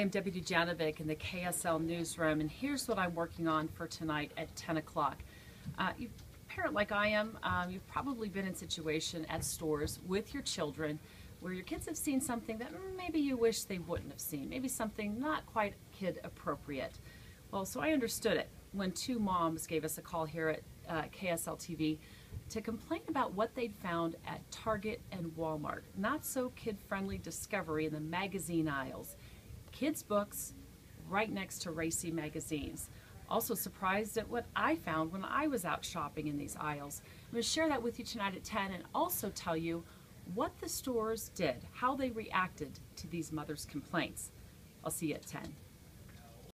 I'm Debbie Dujanovic in the KSL newsroom, and here's what I'm working on for tonight at 10 o'clock. Uh, you parent like I am, um, you've probably been in a situation at stores with your children where your kids have seen something that maybe you wish they wouldn't have seen, maybe something not quite kid appropriate. Well, so I understood it when two moms gave us a call here at uh, KSL TV to complain about what they'd found at Target and Walmart. Not so kid friendly discovery in the magazine aisles. Kids' books right next to racy magazines. Also surprised at what I found when I was out shopping in these aisles. I'm going to share that with you tonight at 10 and also tell you what the stores did, how they reacted to these mothers' complaints. I'll see you at 10.